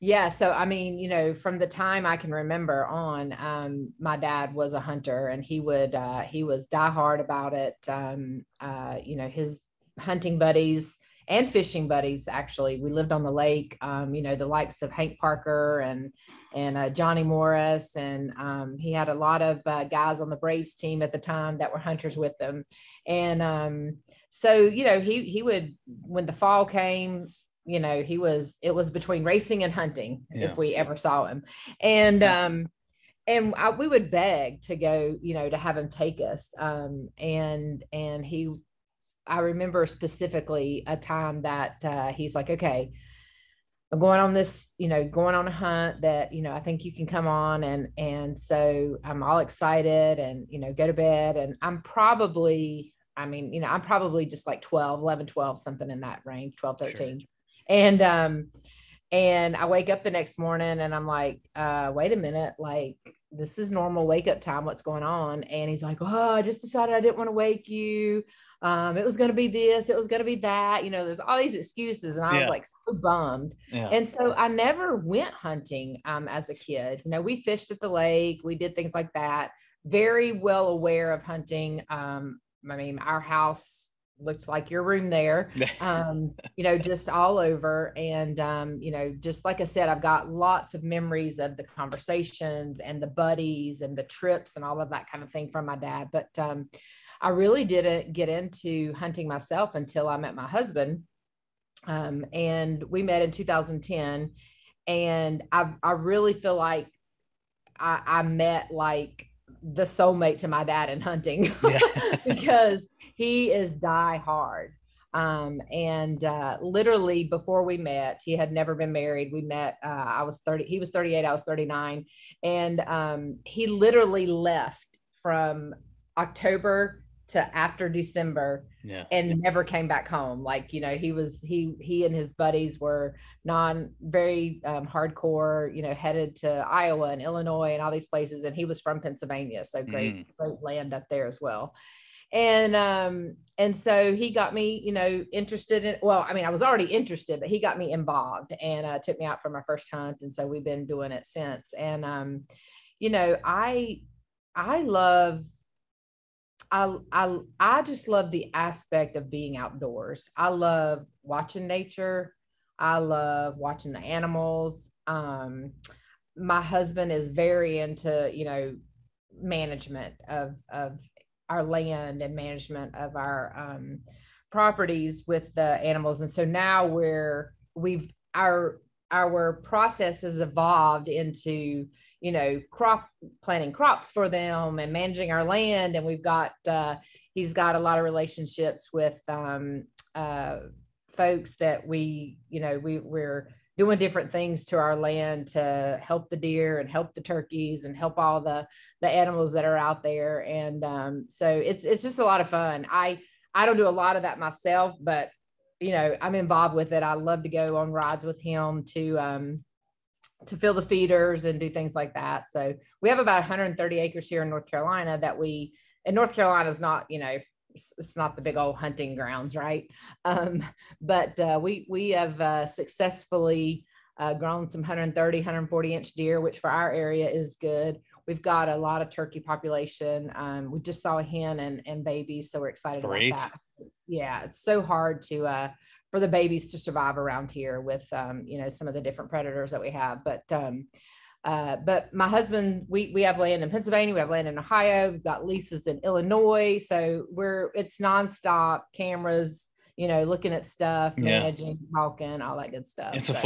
Yeah, so I mean, you know, from the time I can remember on, um, my dad was a hunter and he would uh he was diehard about it. Um, uh, you know, his hunting buddies and fishing buddies actually. We lived on the lake, um, you know, the likes of Hank Parker and and uh, Johnny Morris, and um, he had a lot of uh, guys on the Braves team at the time that were hunters with them, and um, so you know he he would when the fall came, you know he was it was between racing and hunting Yeah. if we ever saw him, and um, and I, we would beg to go, you know, to have him take us, um, and and he I remember specifically a time that uh, he's like, okay, I'm going on this, you know, going on a hunt that, you know, I think you can come on. And, and so I'm all excited and, you know, go to bed. And I'm probably, I mean, you know, I'm probably just like 12, 11, 12, something in that range, 12, Sure. 13. And, um, and I wake up the next morning and I'm like, uh, wait a minute, like this is normal wake up time. What's going on? And he's like, oh, I just decided I didn't want to wake you. Um, it was going to be this, it was going to be that, you know, there's all these excuses. And I Yeah. was like so bummed. Yeah. And so I never went hunting um, as a kid. You know, we fished at the lake, we did things like that. Very well aware of hunting. Um, I mean, our house looks like your room there um, you know, just all over. And, um, you know, just like I said, I've got lots of memories of the conversations and the buddies and the trips and all of that kind of thing from my dad. But um, I really didn't get into hunting myself until I met my husband. Um, and we met in 2010. And I, I really feel like I, I met like the soulmate to my dad in hunting Yeah. because he is die hard. Um, and uh, literally before we met, he had never been married. We met, uh, I was 30, he was 38, I was 39. And um, he literally left from October to after December yeah. and never came back home like you know he was he he and his buddies were non very um, hardcore you know headed to iowa and illinois and all these places and he was from pennsylvania so great Mm. great land up there as well and um and so he got me you know interested in well i mean i was already interested but he got me involved and uh, took me out for my first hunt and so we've been doing it since and um you know i i love I, I I just love the aspect of being outdoors. I love watching nature. I love watching the animals. Um, my husband is very into you know management of of our land and management of our um, properties with the animals, and so now we're we've our our process has evolved into you know crop planting crops for them and managing our land. And we've got uh, he's got a lot of relationships with um, uh, folks that we you know we we're doing different things to our land to help the deer and help the turkeys and help all the the animals that are out there. And um, so it's it's just a lot of fun. I i don't do a lot of that myself but you know i'm involved with it. I love to go on rides with him to um to fill the feeders and do things like that. So we have about 130 acres here in North Carolina that we, and North Carolina is not, you know, it's, it's not the big old hunting grounds, right? Um, but uh, we we have uh, successfully uh, grown some 130, 140 inch deer, which for our area is good. We've got a lot of turkey population. Um, we just saw a hen and, and babies, so we're excited Great. about that. Yeah, it's so hard to uh, for the babies to survive around here with um, you know some of the different predators that we have. But um, uh, but my husband, we we have land in Pennsylvania, we have land in Ohio, we've got leases in Illinois, so we're it's nonstop cameras, you know, looking at stuff, Yeah. managing, talking, all that good stuff. It's a So-